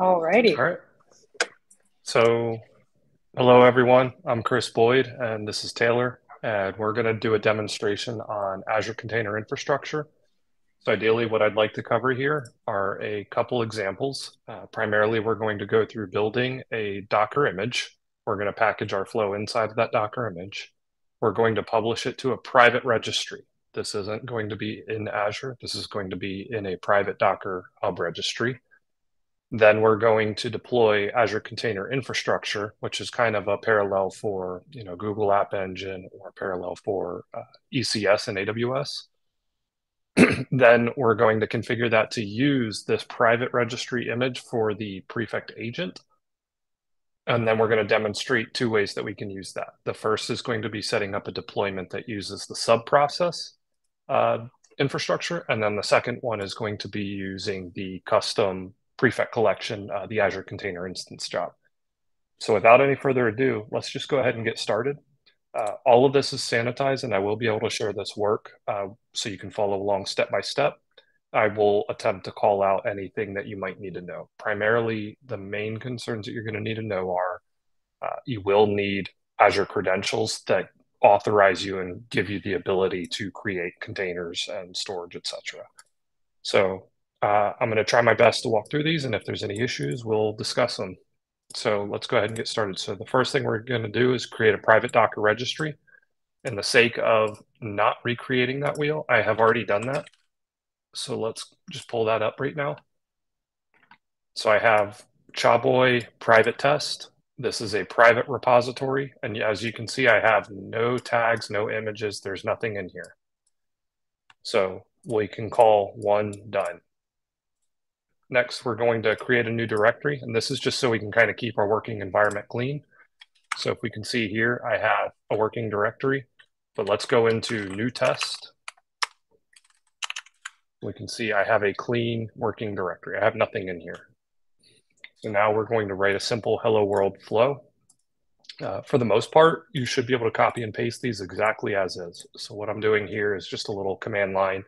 All righty. All right. So, hello everyone. I'm Chris Boyd, and this is Taylor, and we're going to do a demonstration on Azure Container Infrastructure. So ideally, what I'd like to cover here are a couple examples. Uh, primarily, we're going to go through building a Docker image. We're going to package our flow inside of that Docker image. We're going to publish it to a private registry. This isn't going to be in Azure. This is going to be in a private Docker Hub registry. Then we're going to deploy Azure Container Infrastructure, which is kind of a parallel for you know Google App Engine or parallel for uh, ECS and AWS. then we're going to configure that to use this private registry image for the prefect agent. And then we're going to demonstrate two ways that we can use that. The first is going to be setting up a deployment that uses the sub process uh, infrastructure. And then the second one is going to be using the custom prefect collection, uh, the Azure Container Instance job. So without any further ado, let's just go ahead and get started. Uh, all of this is sanitized and I will be able to share this work uh, so you can follow along step by step. I will attempt to call out anything that you might need to know. Primarily, the main concerns that you're going to need to know are uh, you will need Azure credentials that authorize you and give you the ability to create containers and storage, etc. So uh, I'm going to try my best to walk through these, and if there's any issues, we'll discuss them. So let's go ahead and get started. So the first thing we're going to do is create a private Docker registry. In the sake of not recreating that wheel, I have already done that. So let's just pull that up right now. So I have Chaboy private test. This is a private repository. And as you can see, I have no tags, no images. There's nothing in here. So we can call one done. Next, we're going to create a new directory, and this is just so we can kind of keep our working environment clean. So if we can see here, I have a working directory, but let's go into new test. We can see I have a clean working directory. I have nothing in here. So now we're going to write a simple hello world flow. Uh, for the most part, you should be able to copy and paste these exactly as is. So what I'm doing here is just a little command line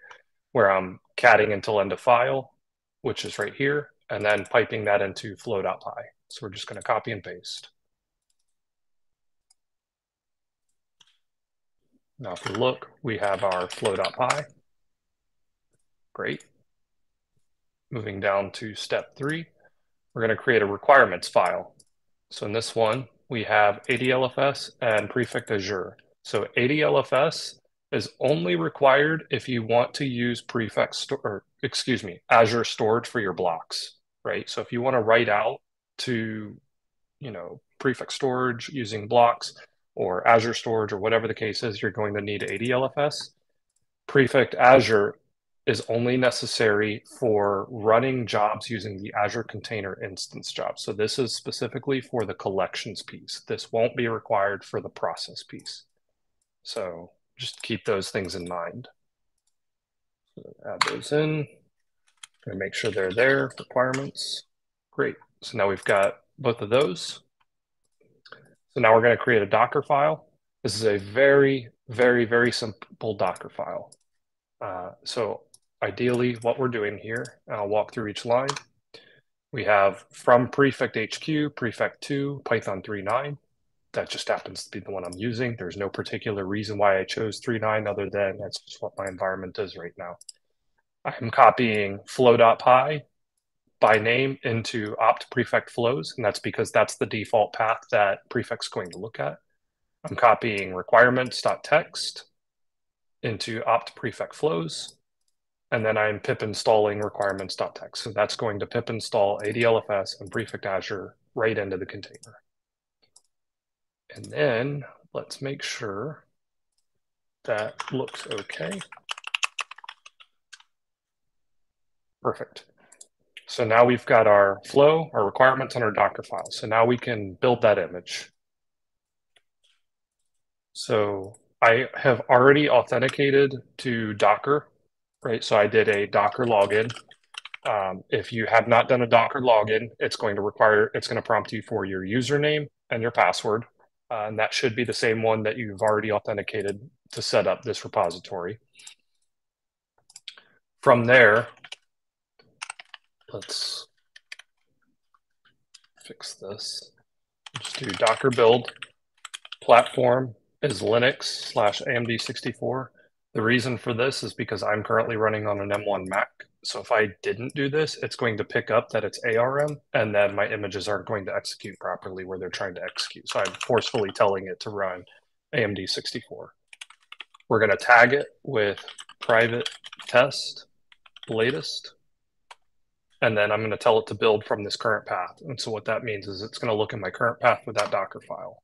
where I'm catting until end of file which is right here, and then piping that into flow.py. So we're just going to copy and paste. Now, if we look, we have our flow.py. Great. Moving down to step three, we're going to create a requirements file. So in this one, we have ADLFS and Prefect Azure. So ADLFS is only required if you want to use prefect store, excuse me, Azure storage for your blocks, right? So if you want to write out to, you know, prefect storage using blocks or Azure storage or whatever the case is, you're going to need ADLFS. Prefect Azure is only necessary for running jobs using the Azure Container Instance job. So this is specifically for the collections piece. This won't be required for the process piece. So just keep those things in mind. So add those in. Gonna make sure they're there, requirements. Great. So now we've got both of those. So now we're going to create a Docker file. This is a very, very, very simple Docker file. Uh, so ideally what we're doing here, I'll walk through each line. We have from prefect HQ, prefect 2, Python 3.9 that just happens to be the one I'm using. There's no particular reason why I chose 3.9 other than that's just what my environment is right now. I'm copying flow.py by name into opt prefect flows, and that's because that's the default path that prefect's going to look at. I'm copying requirements.txt into opt prefect flows, and then I'm pip installing requirements.txt. So that's going to pip install ADLFS and prefect Azure right into the container. And then let's make sure that looks okay. Perfect. So now we've got our flow, our requirements, and our Docker file. So now we can build that image. So I have already authenticated to Docker, right? So I did a Docker login. Um, if you have not done a Docker login, it's going to require, it's going to prompt you for your username and your password. Uh, and that should be the same one that you've already authenticated to set up this repository. From there, let's fix this. Just do Docker build platform is Linux slash AMD 64. The reason for this is because I'm currently running on an M1 Mac. So if I didn't do this, it's going to pick up that it's ARM, and then my images aren't going to execute properly where they're trying to execute. So I'm forcefully telling it to run AMD 64. We're going to tag it with private test latest. And then I'm going to tell it to build from this current path. And so what that means is it's going to look in my current path with that Docker file.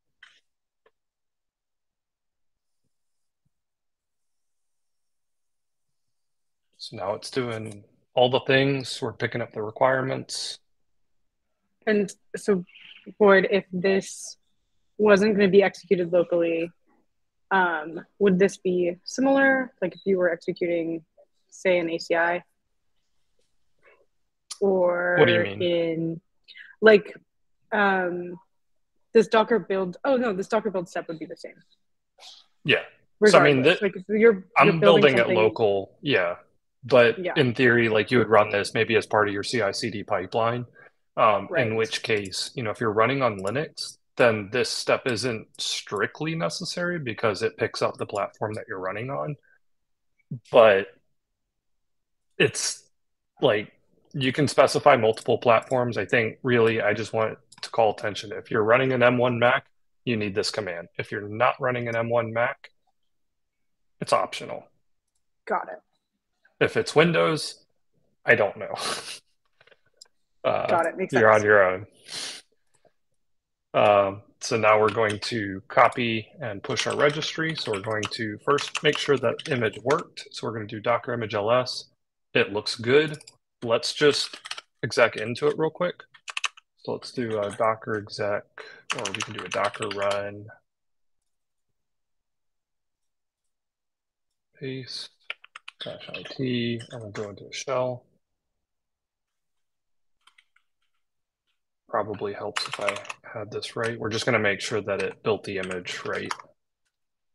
So now it's doing all the things. We're picking up the requirements. And so, Boyd, if this wasn't going to be executed locally, um, would this be similar? Like if you were executing, say, an ACI? Or what do you mean? in like um, this Docker build? Oh, no, this Docker build step would be the same. Yeah. So, I mean, this, like you're, you're I'm building it local. Yeah. But yeah. in theory, like you would run this maybe as part of your CI CD pipeline. Um, right. In which case, you know, if you're running on Linux, then this step isn't strictly necessary because it picks up the platform that you're running on. But it's like you can specify multiple platforms. I think really, I just want to call attention. If you're running an M1 Mac, you need this command. If you're not running an M1 Mac, it's optional. Got it. If it's Windows, I don't know. Uh, Got it. Makes you're sense. on your own. Um, so now we're going to copy and push our registry. So we're going to first make sure that image worked. So we're going to do docker image ls. It looks good. Let's just exec into it real quick. So let's do a docker exec, or we can do a docker run. Paste dash IT, and then go into a shell. Probably helps if I had this right. We're just going to make sure that it built the image right.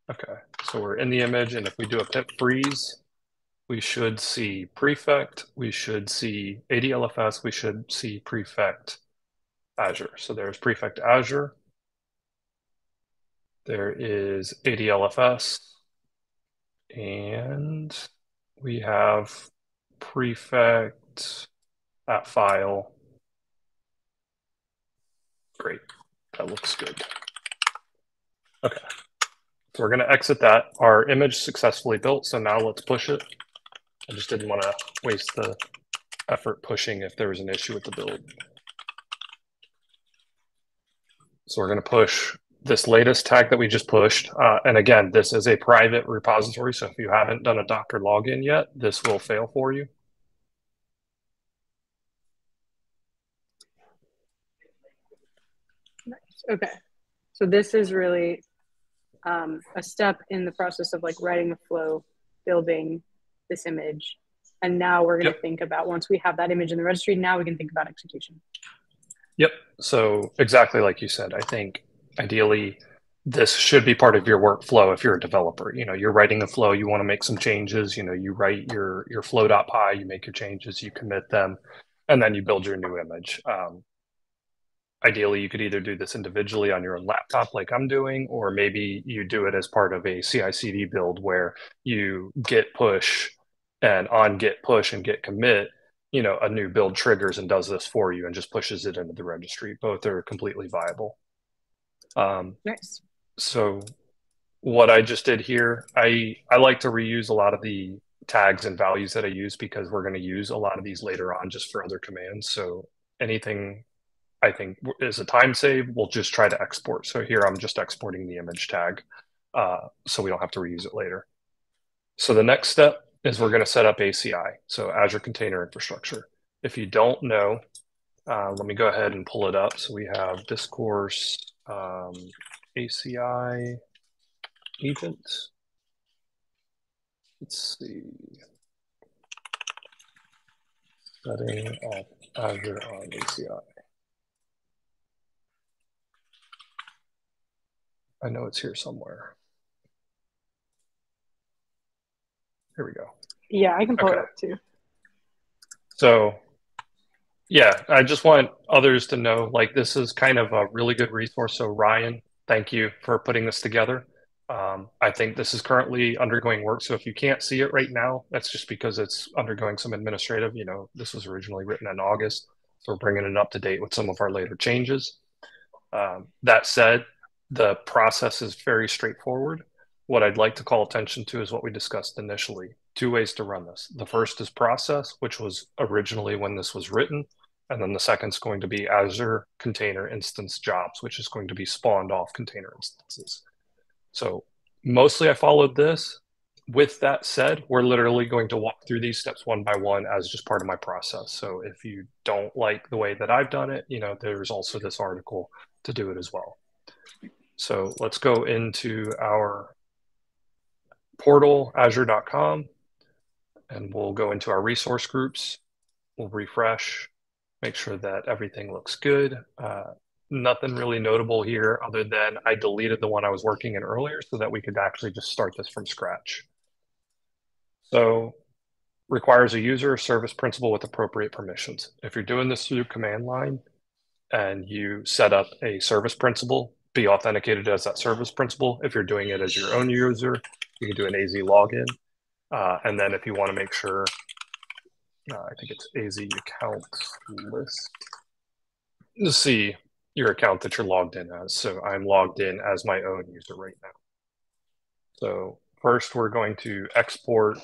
Okay, so we're in the image, and if we do a pip freeze, we should see prefect, we should see ADLFS, we should see prefect Azure. So there's prefect Azure. There is ADLFS. And we have prefect that file. Great, that looks good. Okay, so we're gonna exit that. Our image successfully built, so now let's push it. I just didn't wanna waste the effort pushing if there was an issue with the build. So we're gonna push this latest tag that we just pushed, uh, and again, this is a private repository, so if you haven't done a Docker login yet, this will fail for you. Nice. Okay. So this is really um, a step in the process of like writing the flow, building this image. And now we're going to yep. think about once we have that image in the registry, now we can think about execution. Yep. So exactly like you said, I think ideally this should be part of your workflow if you're a developer. You know you're writing a flow you want to make some changes you know you write your your flow.py you make your changes you commit them and then you build your new image. Um, ideally you could either do this individually on your own laptop like i'm doing or maybe you do it as part of a ci cd build where you git push and on git push and git commit you know a new build triggers and does this for you and just pushes it into the registry. Both are completely viable um, nice. So what I just did here, I I like to reuse a lot of the tags and values that I use because we're going to use a lot of these later on just for other commands. So anything I think is a time save, we'll just try to export. So here I'm just exporting the image tag uh, so we don't have to reuse it later. So the next step is we're going to set up ACI, so Azure Container Infrastructure. If you don't know, uh, let me go ahead and pull it up. So we have discourse um, ACI agent. Let's see. Setting up Azure on ACI. I know it's here somewhere. Here we go. Yeah, I can pull okay. it up too. So Yeah, I just want others to know like this is kind of a really good resource. So, Ryan, thank you for putting this together. Um, I think this is currently undergoing work. So, if you can't see it right now, that's just because it's undergoing some administrative. You know, this was originally written in August. So, we're bringing it up to date with some of our later changes. Um, that said, the process is very straightforward. What I'd like to call attention to is what we discussed initially. Two ways to run this. The first is process, which was originally when this was written. And then the second is going to be Azure Container Instance Jobs, which is going to be spawned off container instances. So mostly I followed this. With that said, we're literally going to walk through these steps one by one as just part of my process. So if you don't like the way that I've done it, you know, there's also this article to do it as well. So let's go into our portal, azure.com, and we'll go into our resource groups. We'll refresh, make sure that everything looks good. Uh, nothing really notable here other than I deleted the one I was working in earlier so that we could actually just start this from scratch. So requires a user service principal with appropriate permissions. If you're doing this through command line and you set up a service principal, be authenticated as that service principal. If you're doing it as your own user, you can do an AZ login. Uh, and then if you want to make sure, uh, I think it's AZ account list, to see your account that you're logged in as. So I'm logged in as my own user right now. So first we're going to export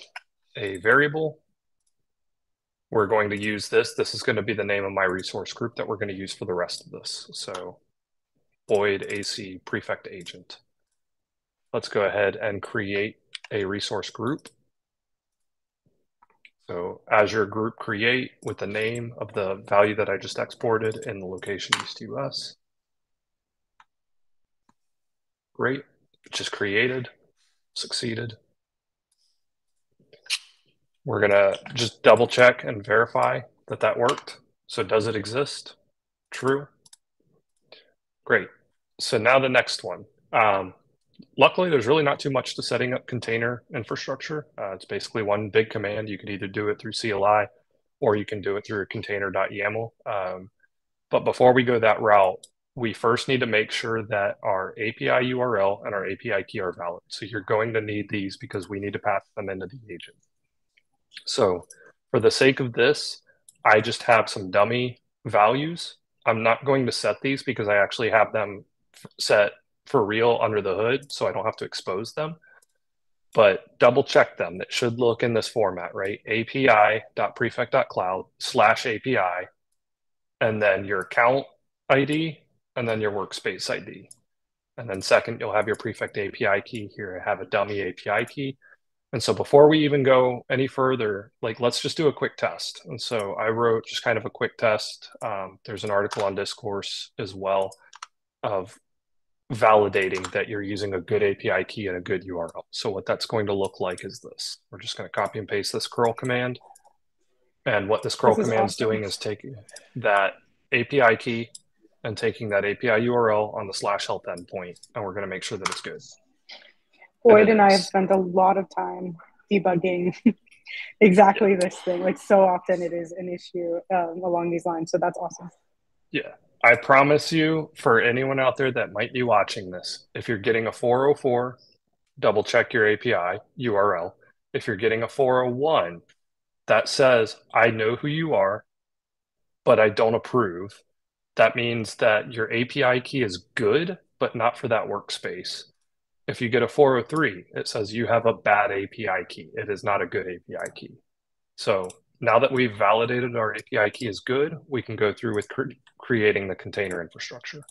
a variable. We're going to use this. This is going to be the name of my resource group that we're going to use for the rest of this. So boyd AC prefect agent. Let's go ahead and create a resource group. So Azure group create with the name of the value that I just exported and the location East US. Great, just created, succeeded. We're gonna just double check and verify that that worked. So does it exist? True. Great. So now the next one. Um, luckily, there's really not too much to setting up container infrastructure. Uh, it's basically one big command. You can either do it through CLI or you can do it through a container.yaml. Um, but before we go that route, we first need to make sure that our API URL and our API key are valid. So you're going to need these because we need to pass them into the agent. So for the sake of this, I just have some dummy values. I'm not going to set these because I actually have them set for real under the hood, so I don't have to expose them. But double check them. It should look in this format, right? api.prefect.cloud slash API, and then your account ID, and then your workspace ID. And then second, you'll have your prefect API key here. I have a dummy API key. And so before we even go any further, like let's just do a quick test. And so I wrote just kind of a quick test. Um, there's an article on Discourse as well of validating that you're using a good API key and a good URL. So what that's going to look like is this. We're just going to copy and paste this curl command. And what this curl this command is awesome. doing is taking that API key and taking that API URL on the slash help endpoint, and we're going to make sure that it's good. Boyd and, I have spent a lot of time debugging exactly this thing. Like so often it is an issue um, along these lines. So that's awesome. Yeah. I promise you, for anyone out there that might be watching this, if you're getting a 404, double check your API URL. If you're getting a 401 that says, I know who you are, but I don't approve, that means that your API key is good, but not for that workspace. If you get a 403, it says you have a bad API key. It is not a good API key. So now that we've validated our API key is good, we can go through with cre creating the container infrastructure.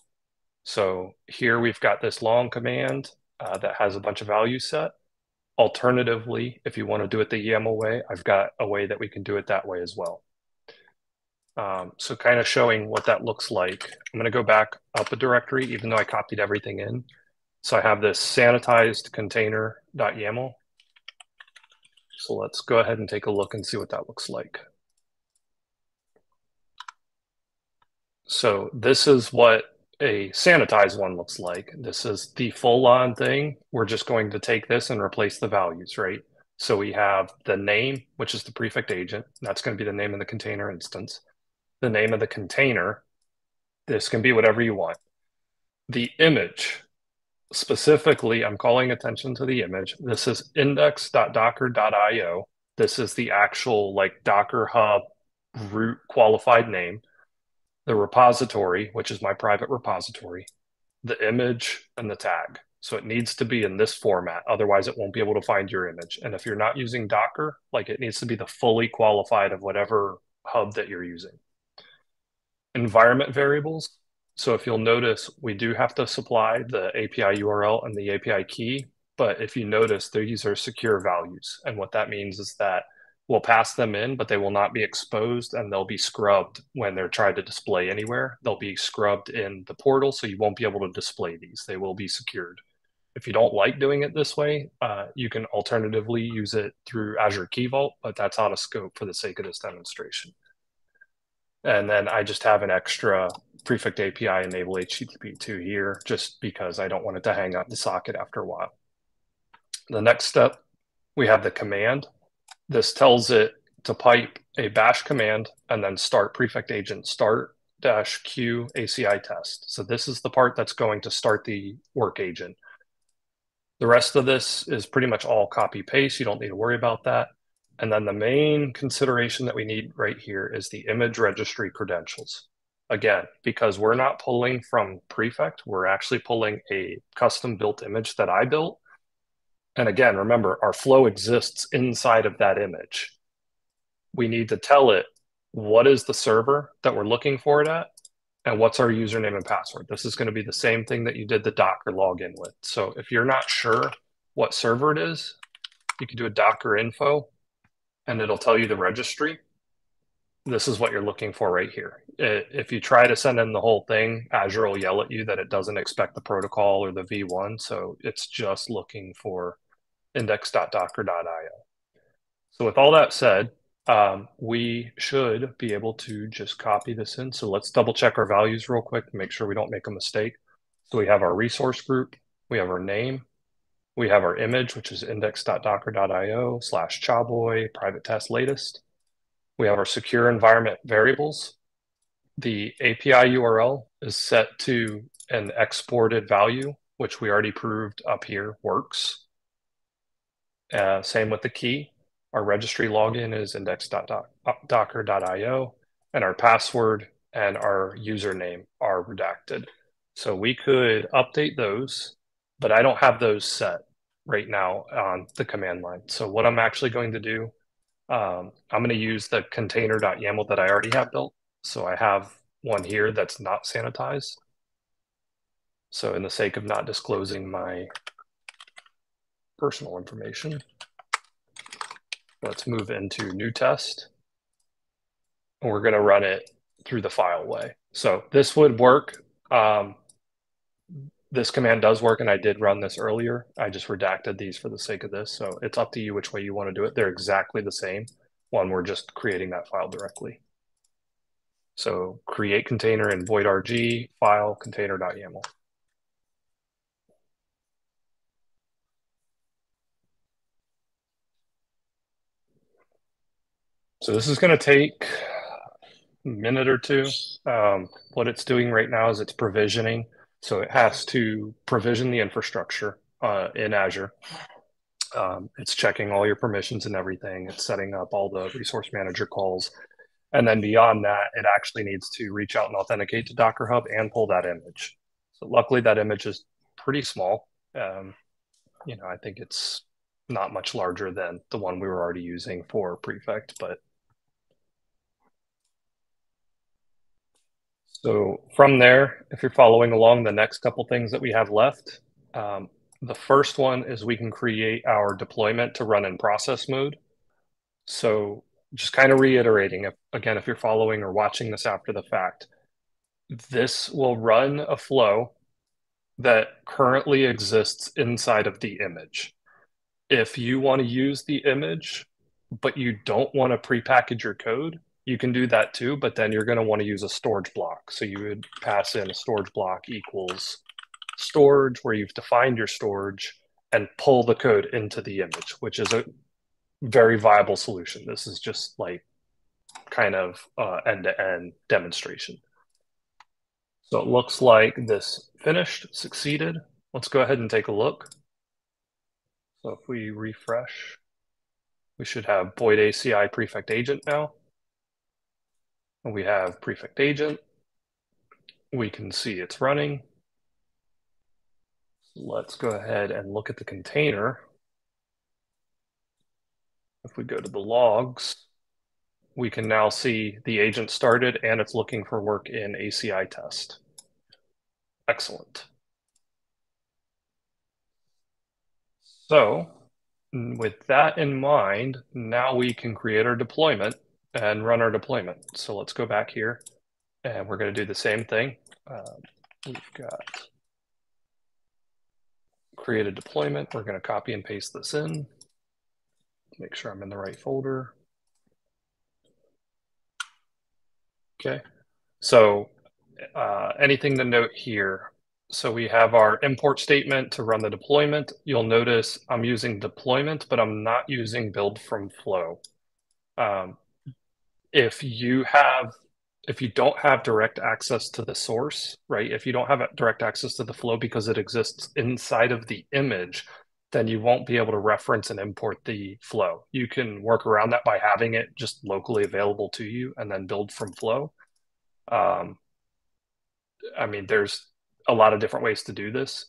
So here we've got this long command uh, that has a bunch of values set. Alternatively, if you want to do it the YAML way, I've got a way that we can do it that way as well. Um, so kind of showing what that looks like. I'm going to go back up a directory, even though I copied everything in. So I have this sanitized container.yaml so let's go ahead and take a look and see what that looks like. So this is what a sanitized one looks like. This is the full on thing. We're just going to take this and replace the values, right? So we have the name, which is the prefect agent. That's going to be the name of the container instance. the name of the container. This can be whatever you want. The image, specifically, I'm calling attention to the image. This is index.docker.io. This is the actual like Docker Hub root qualified name. The repository, which is my private repository, the image, and the tag. So it needs to be in this format. Otherwise, it won't be able to find your image. And if you're not using Docker, like it needs to be the fully qualified of whatever hub that you're using. Environment variables. So if you'll notice, we do have to supply the API URL and the API key. But if you notice, these are secure values. And what that means is that we'll pass them in, but they will not be exposed and they'll be scrubbed when they're tried to display anywhere. They'll be scrubbed in the portal, so you won't be able to display these. They will be secured. If you don't like doing it this way, uh, you can alternatively use it through Azure Key Vault, but that's out of scope for the sake of this demonstration. And then I just have an extra Prefect API enable HTTP2 here, just because I don't want it to hang out the socket after a while. The next step, we have the command. This tells it to pipe a bash command and then start prefect agent start dash q ACI test. So this is the part that's going to start the work agent. The rest of this is pretty much all copy paste. You don't need to worry about that. And then the main consideration that we need right here is the image registry credentials. Again, because we're not pulling from Prefect, we're actually pulling a custom built image that I built. And again, remember, our flow exists inside of that image. We need to tell it what is the server that we're looking for it at and what's our username and password. This is going to be the same thing that you did the Docker login with. So if you're not sure what server it is, you can do a Docker info and it'll tell you the registry. This is what you're looking for right here. If you try to send in the whole thing, Azure will yell at you that it doesn't expect the protocol or the V1. So it's just looking for index.docker.io. So with all that said, um, we should be able to just copy this in. So let's double check our values real quick make sure we don't make a mistake. So we have our resource group, we have our name, we have our image, which is index.docker.io slash chawboy private test latest. We have our secure environment variables. The API URL is set to an exported value, which we already proved up here works. Uh, same with the key. Our registry login is index.docker.io, and our password and our username are redacted. So we could update those, but I don't have those set right now on the command line. So what I'm actually going to do, um, I'm going to use the container.yaml that I already have built. So I have one here that's not sanitized. So in the sake of not disclosing my personal information, Let's move into new test. And we're going to run it through the file way. So this would work. Um, this command does work, and I did run this earlier. I just redacted these for the sake of this. So it's up to you which way you want to do it. They're exactly the same. One, we're just creating that file directly. So create container in boyd rg file container.yaml. So this is going to take a minute or two. Um, what it's doing right now is it's provisioning. So it has to provision the infrastructure uh, in Azure. Um, it's checking all your permissions and everything. It's setting up all the resource manager calls. And then beyond that, it actually needs to reach out and authenticate to Docker Hub and pull that image. So luckily that image is pretty small. Um, you know, I think it's not much larger than the one we were already using for Prefect, but So from there, if you're following along the next couple things that we have left, um, the first one is we can create our deployment to run in process mode. So just kind of reiterating, if, again, if you're following or watching this after the fact, this will run a flow that currently exists inside of the image. If you want to use the image, but you don't want to prepackage your code, you can do that too, but then you're going to want to use a storage block. So you would pass in a storage block equals storage where you've defined your storage and pull the code into the image, which is a very viable solution. This is just like kind of uh, end-to-end demonstration. So it looks like this finished, succeeded. Let's go ahead and take a look. So if we refresh, we should have boyd ACI prefect agent now. We have prefect agent. We can see it's running. Let's go ahead and look at the container. If we go to the logs, we can now see the agent started and it's looking for work in ACI test. Excellent. So with that in mind, now we can create our deployment and run our deployment. So let's go back here and we're going to do the same thing. Um, we've got create a deployment. We're going to copy and paste this in. Make sure I'm in the right folder. Okay, so uh, anything to note here? So we have our import statement to run the deployment. You'll notice I'm using deployment, but I'm not using build from flow. Um, if you have, if you don't have direct access to the source, right? If you don't have direct access to the flow because it exists inside of the image, then you won't be able to reference and import the flow. You can work around that by having it just locally available to you and then build from flow. Um, I mean, there's a lot of different ways to do this.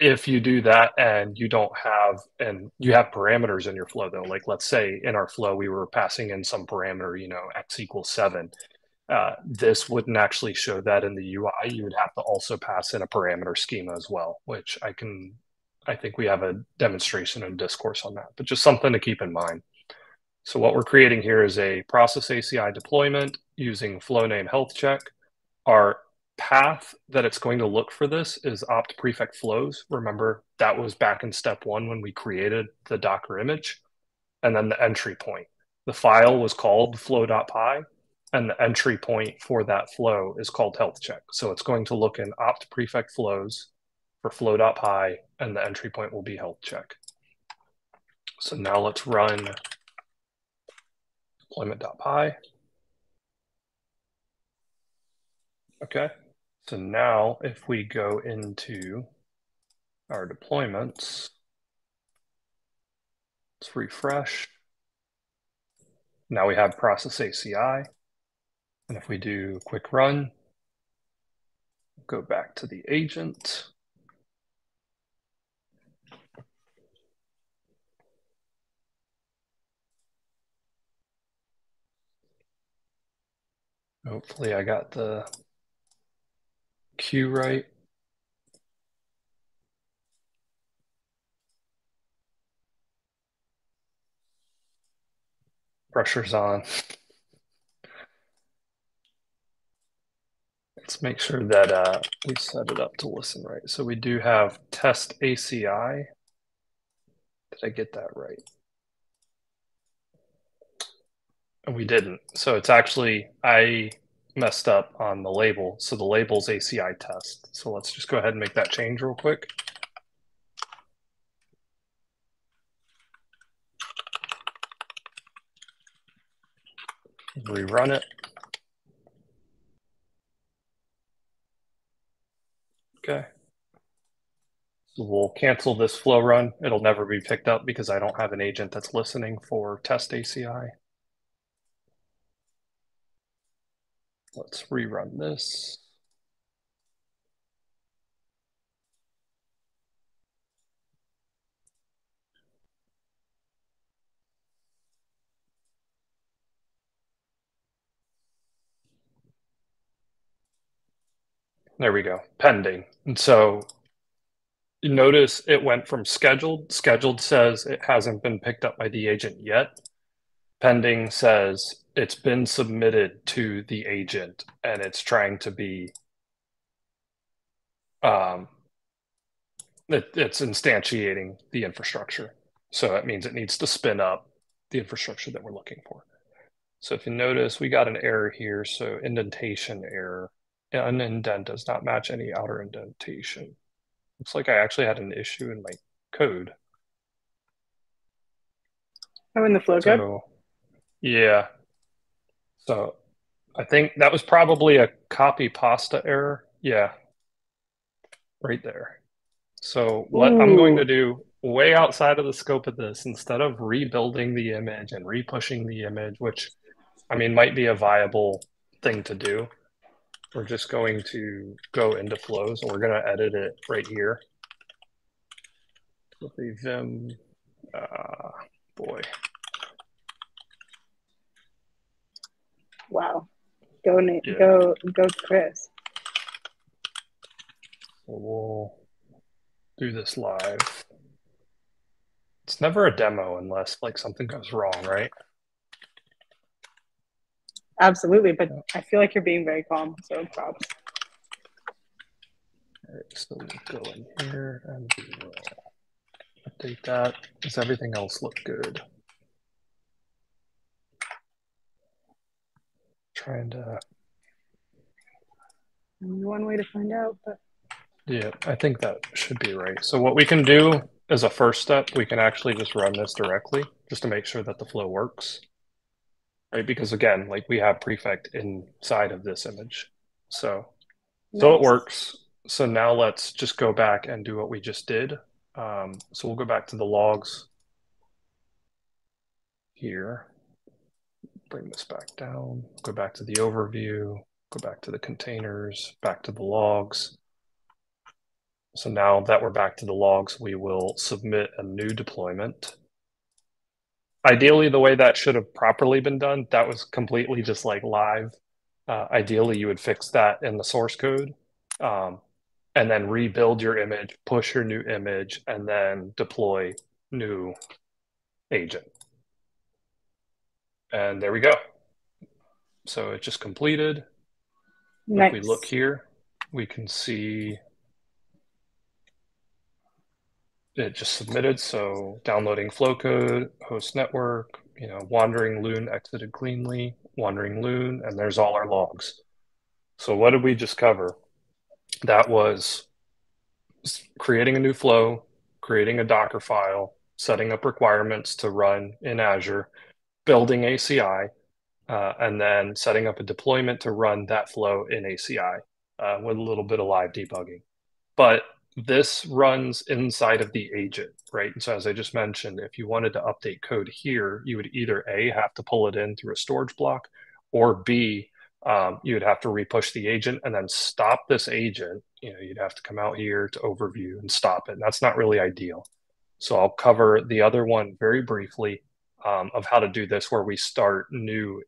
If you do that and you don't have, and you have parameters in your flow though, like let's say in our flow, we were passing in some parameter, you know, x equals seven. Uh, this wouldn't actually show that in the UI. You would have to also pass in a parameter schema as well, which I can I think we have a demonstration and discourse on that, but just something to keep in mind. So what we're creating here is a process ACI deployment using flow name health check. Our path that it's going to look for this is opt prefect flows. Remember that was back in step one when we created the Docker image and then the entry point. The file was called flow.py and the entry point for that flow is called health check. So it's going to look in opt prefect flows for flow.py, and the entry point will be health check. So now let's run deployment.py. Okay, so now if we go into our deployments, let's refresh. Now we have process ACI. And if we do quick run, go back to the agent. Hopefully I got the queue right. Pressure's on. Let's make sure that uh, we set it up to listen right. So we do have test ACI. Did I get that right? And we didn't. So it's actually, I messed up on the label. So the label's ACI test. So let's just go ahead and make that change real quick. Rerun it. Okay. So we'll cancel this flow run. It'll never be picked up because I don't have an agent that's listening for test ACI. Let's rerun this. There we go, pending. And so notice it went from scheduled. Scheduled says it hasn't been picked up by the agent yet. Pending says it's been submitted to the agent and it's trying to be um, it, it's instantiating the infrastructure. So that means it needs to spin up the infrastructure that we're looking for. So if you notice, we got an error here. So indentation error. An indent does not match any outer indentation. Looks like I actually had an issue in my code. Oh, in the flow so, Yeah, So I think that was probably a copy pasta error. Yeah. Right there. So what Ooh. I'm going to do way outside of the scope of this, instead of rebuilding the image and repushing the image, which I mean might be a viable thing to do, we're just going to go into flows and we're going to edit it right here. With the Vim, uh, boy. Wow. Go, yeah. go, go, Chris. We'll do this live. It's never a demo unless like something goes wrong, right? Absolutely, but I feel like you're being very calm, so props. All right, so we'll go in here and we'll update that. Does everything else look good? Trying to. One way to find out, but. Yeah, I think that should be right. So what we can do as a first step, we can actually just run this directly just to make sure that the flow works. Right, because again, like we have prefect inside of this image. So nice. so it works. So now let's just go back and do what we just did. Um, so we'll go back to the logs here. Bring this back down, go back to the overview, go back to the containers, back to the logs. So now that we're back to the logs, we will submit a new deployment. Ideally, the way that should have properly been done, that was completely just like live. Uh, ideally, you would fix that in the source code um, and then rebuild your image, push your new image, and then deploy new agent. And there we go. So it just completed. Nice. If we look here, we can see it just submitted. So downloading flow code, host network, you know, wandering loon exited cleanly, wandering loon, and there's all our logs. So what did we just cover? That was creating a new flow, creating a Docker file, setting up requirements to run in Azure, building ACI, uh, and then setting up a deployment to run that flow in ACI uh, with a little bit of live debugging. But this runs inside of the agent, right? And so as I just mentioned, if you wanted to update code here, you would either A, have to pull it in through a storage block, or B, um, you would have to repush the agent and then stop this agent. You know, you'd have to come out here to overview and stop it. And that's not really ideal. So I'll cover the other one very briefly um, of how to do this, where we start new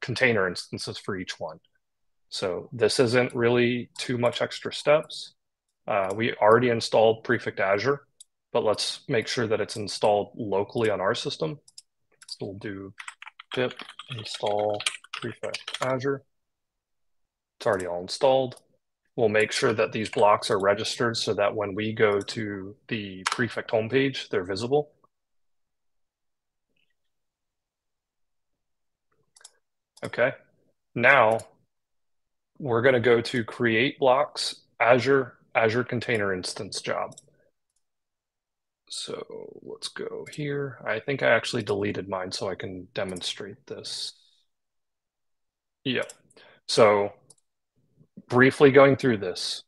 container instances for each one. So this isn't really too much extra steps. Uh, we already installed Prefect Azure, but let's make sure that it's installed locally on our system. So we'll do pip install Prefect Azure. It's already all installed. We'll make sure that these blocks are registered so that when we go to the Prefect homepage, they're visible. Okay, now we're going to go to create blocks, Azure Azure Container Instance job. So let's go here. I think I actually deleted mine so I can demonstrate this. Yeah. So briefly going through this,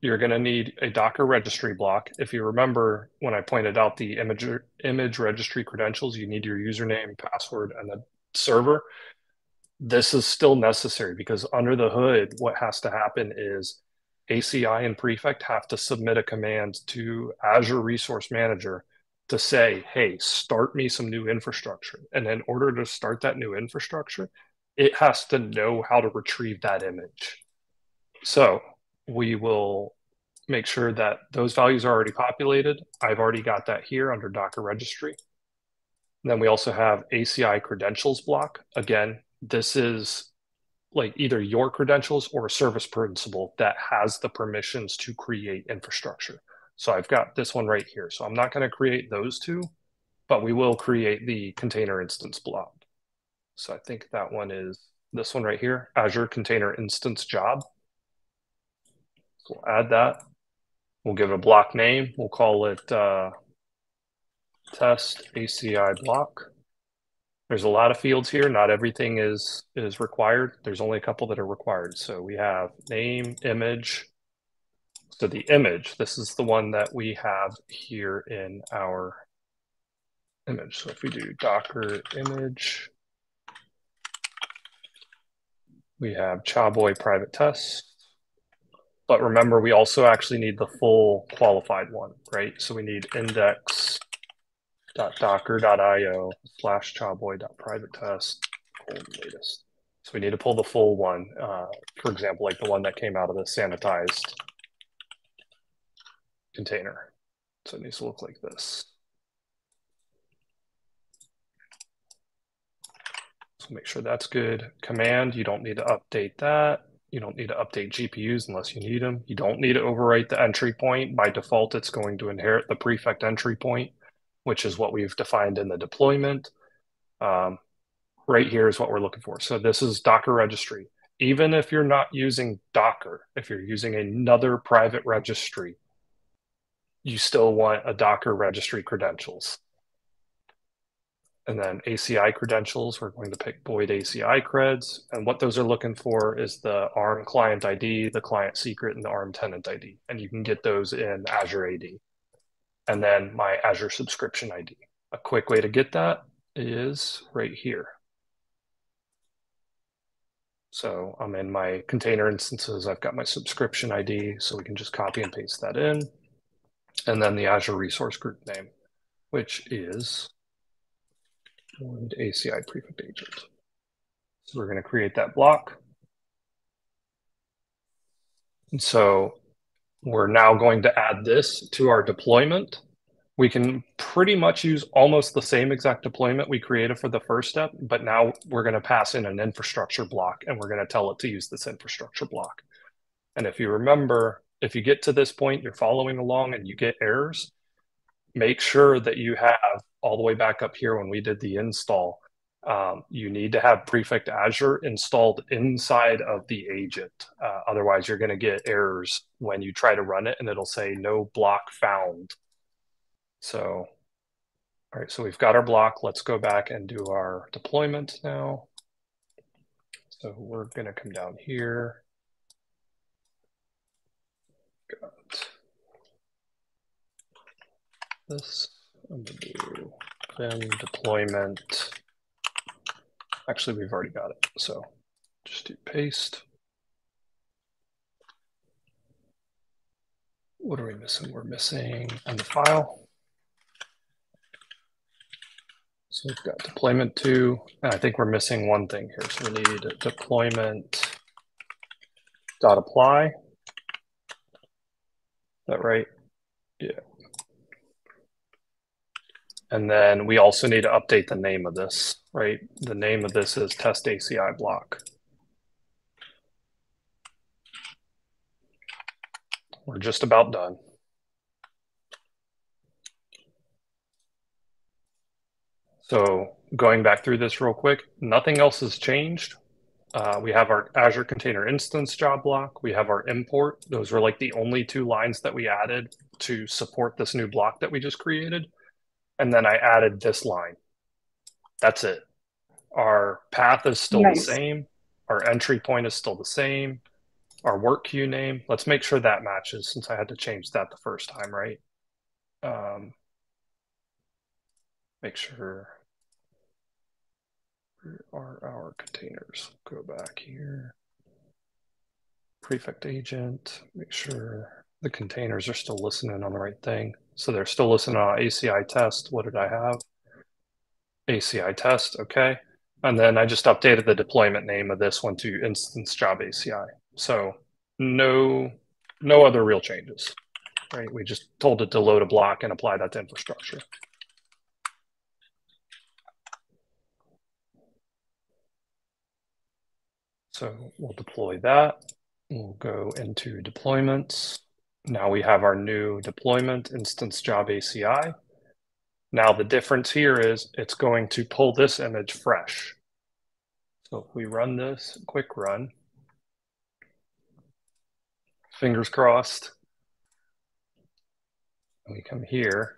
you're going to need a Docker registry block. If you remember when I pointed out the image, image registry credentials, you need your username, password, and the server. This is still necessary because under the hood, what has to happen is ACI and Prefect have to submit a command to Azure Resource Manager to say, hey, start me some new infrastructure. And in order to start that new infrastructure, it has to know how to retrieve that image. So we will make sure that those values are already populated. I've already got that here under Docker registry. Then we also have ACI credentials block. Again, this is like either your credentials or a service principal that has the permissions to create infrastructure. So I've got this one right here. So I'm not going to create those two, but we will create the container instance block. So I think that one is this one right here, Azure Container Instance Job. So we'll add that. We'll give it a block name. We'll call it uh, test ACI block. There's a lot of fields here. Not everything is is required. There's only a couple that are required. So we have name, image. So the image, this is the one that we have here in our image. So if we do Docker image, we have Chaboy private test. But remember, we also actually need the full qualified one, right? So we need index.docker.io slash test latest. So we need to pull the full one, uh, for example, like the one that came out of the sanitized container. So it needs to look like this. So make sure that's good. Command, you don't need to update that. You don't need to update GPUs unless you need them. You don't need to overwrite the entry point. By default, it's going to inherit the prefect entry point, which is what we've defined in the deployment. Um, right here is what we're looking for. So this is Docker registry. Even if you're not using Docker, if you're using another private registry, you still want a Docker registry credentials. And then ACI credentials, we're going to pick Boyd ACI creds. And what those are looking for is the ARM client ID, the client secret, and the ARM tenant ID. And you can get those in Azure AD. And then my Azure subscription ID. A quick way to get that is right here. So I'm in my container instances. I've got my subscription ID, so we can just copy and paste that in. And then the Azure resource group name, which is ACI prefect agent. So we're going to create that block. And so we're now going to add this to our deployment. We can pretty much use almost the same exact deployment we created for the first step, but now we're going to pass in an infrastructure block and we're going to tell it to use this infrastructure block. And if you remember, if you get to this point, you're following along and you get errors, make sure that you have all the way back up here when we did the install, um, you need to have Prefect Azure installed inside of the agent. Uh, otherwise, you're going to get errors when you try to run it and it'll say no block found. So, all right, so we've got our block. Let's go back and do our deployment now. So we're going to come down here. Got this. I'm gonna do then deployment. Actually, we've already got it. So just do paste. What are we missing? We're missing on the file. So we've got deployment two, and I think we're missing one thing here. So we need deployment dot apply. Is that right? Yeah. And then we also need to update the name of this, right? The name of this is test ACI block. We're just about done. So going back through this real quick, nothing else has changed. Uh, we have our Azure Container Instance job block. We have our import. Those were like the only two lines that we added to support this new block that we just created and then I added this line. That's it. Our path is still nice. the same. Our entry point is still the same. Our work queue name. Let's make sure that matches since I had to change that the first time, right? Um, make sure where are our containers? Go back here. Prefect agent, make sure the containers are still listening on the right thing. So they're still listening on ACI test. What did I have? ACI test, okay. And then I just updated the deployment name of this one to instance job ACI. So no, no other real changes, right? We just told it to load a block and apply that to infrastructure. So we'll deploy that. We'll go into deployments. Now we have our new deployment instance job ACI. Now the difference here is it's going to pull this image fresh. So if we run this quick run, fingers crossed, we come here,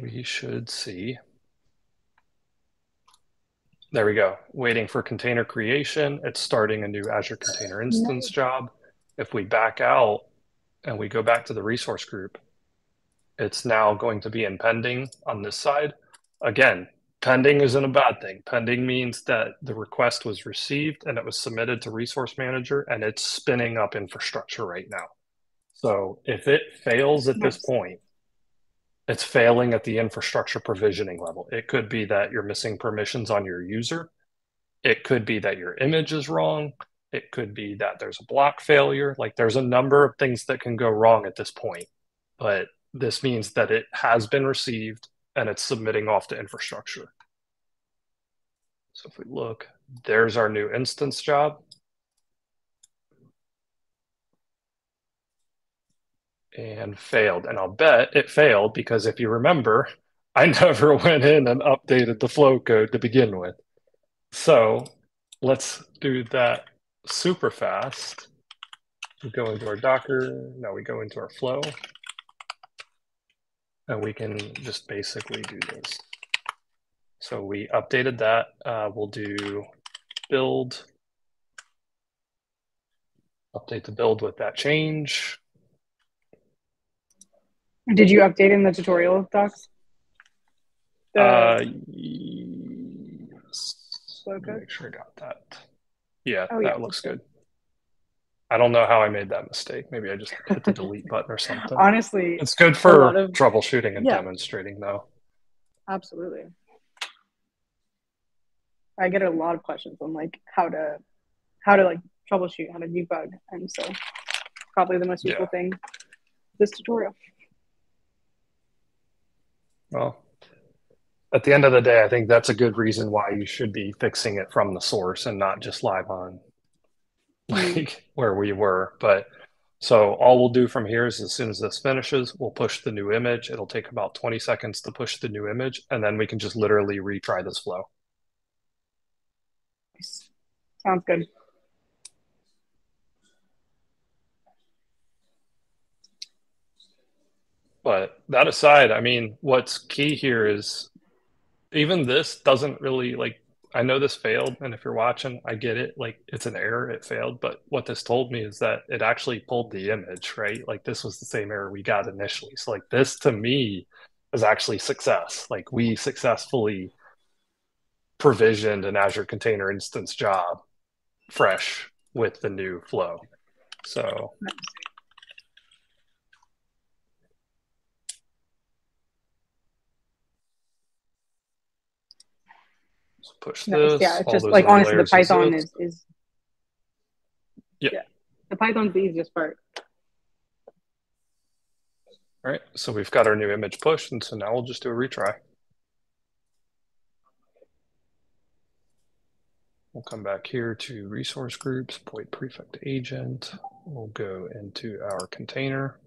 we should see there we go. Waiting for container creation. It's starting a new Azure Container Instance job. If we back out and we go back to the resource group, it's now going to be in pending on this side. Again, pending isn't a bad thing. Pending means that the request was received and it was submitted to Resource Manager and it's spinning up infrastructure right now. So if it fails at this point, it's failing at the infrastructure provisioning level. It could be that you're missing permissions on your user. It could be that your image is wrong. It could be that there's a block failure. Like there's a number of things that can go wrong at this point. But this means that it has been received and it's submitting off to infrastructure. So if we look, there's our new instance job. and failed. And I'll bet it failed because if you remember, I never went in and updated the flow code to begin with. So let's do that super fast. We go into our Docker, now we go into our flow, and we can just basically do this. So we updated that. Uh, we'll do build, update the build with that change. Did you update in the tutorial docs? The uh, yes. Make sure I got that. Yeah, oh, that yeah. looks good. I don't know how I made that mistake. Maybe I just hit the delete button or something. Honestly, it's good for of, troubleshooting and yeah. demonstrating, though. Absolutely. I get a lot of questions on like how to how to like troubleshoot, how to debug, and so probably the most useful yeah. thing this tutorial. Well, at the end of the day, I think that's a good reason why you should be fixing it from the source and not just live on. Mm. like where we were. But so all we'll do from here is as soon as this finishes, we'll push the new image. It'll take about 20 seconds to push the new image, and then we can just literally retry this flow. Sounds good. But that aside, I mean, what's key here is even this doesn't really like I know this failed, and if you're watching, I get it. Like it's an error, it failed. But what this told me is that it actually pulled the image, right? Like this was the same error we got initially. So like this to me is actually success. Like we successfully provisioned an Azure Container Instance job fresh with the new flow. So push this. Yeah, it's just like honestly, the Python is, is yeah. yeah. The Python's the easiest part. All right, so we've got our new image pushed, and so now we'll just do a retry. We'll come back here to resource groups, Boyd prefect agent. We'll go into our container.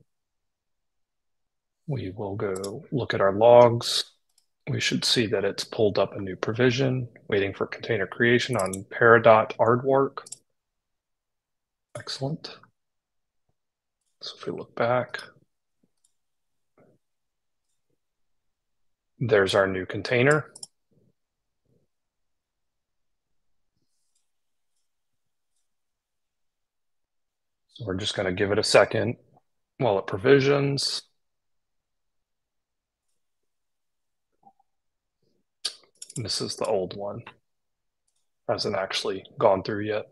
We will go look at our logs we should see that it's pulled up a new provision, waiting for container creation on Peridot aardvark. Excellent. So if we look back, there's our new container. So we're just going to give it a second while it provisions. This is the old one. Hasn't actually gone through yet.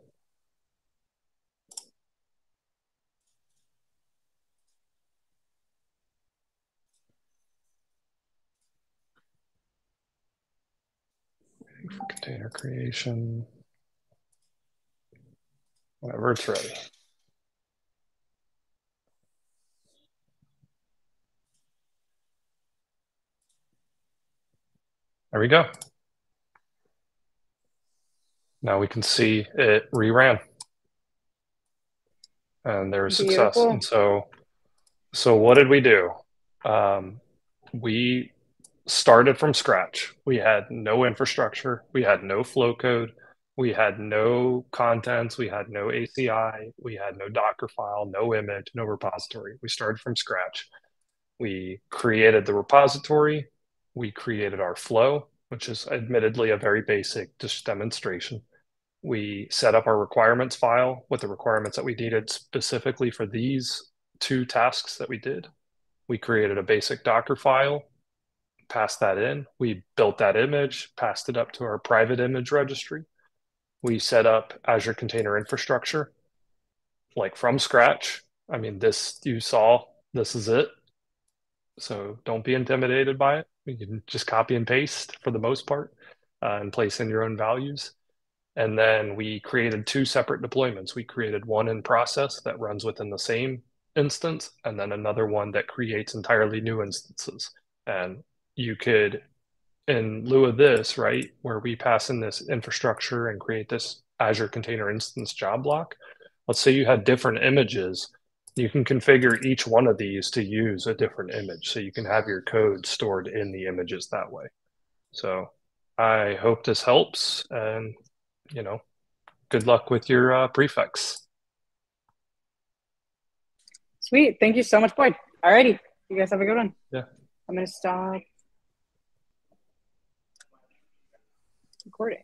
For container creation. Whenever it's ready. There we go. Now we can see it reran. And there's success. And so, so what did we do? Um, we started from scratch. We had no infrastructure. We had no flow code. We had no contents. We had no ACI. We had no Docker file, no image, no repository. We started from scratch. We created the repository. We created our flow which is admittedly a very basic just demonstration. We set up our requirements file with the requirements that we needed specifically for these two tasks that we did. We created a basic Docker file, passed that in. We built that image, passed it up to our private image registry. We set up Azure Container Infrastructure, like from scratch. I mean, this you saw, this is it. So don't be intimidated by it. You can just copy and paste for the most part uh, and place in your own values. And then we created two separate deployments. We created one in process that runs within the same instance, and then another one that creates entirely new instances. And you could, in lieu of this, right, where we pass in this infrastructure and create this Azure Container Instance job block, let's say you had different images, you can configure each one of these to use a different image. So you can have your code stored in the images that way. So I hope this helps and, you know, good luck with your uh, Prefect. Sweet. Thank you so much, Boyd. Alrighty. You guys have a good one. Yeah. I'm going to stop recording.